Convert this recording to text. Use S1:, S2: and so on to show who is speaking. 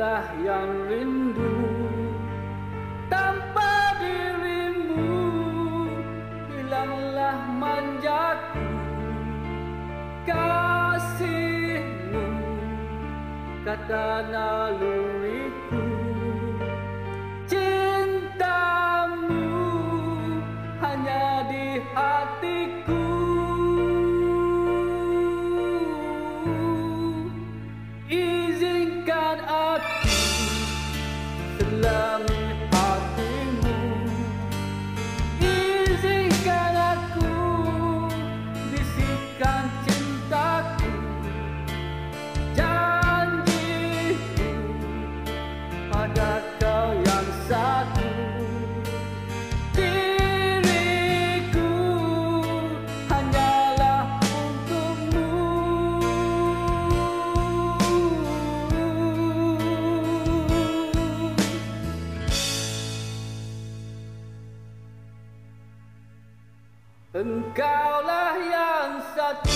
S1: Yang rindu. Tanpa dirimu Hilanglah manjaku. Kasihmu Kata naluriku got a of love. Engkaulah yang satu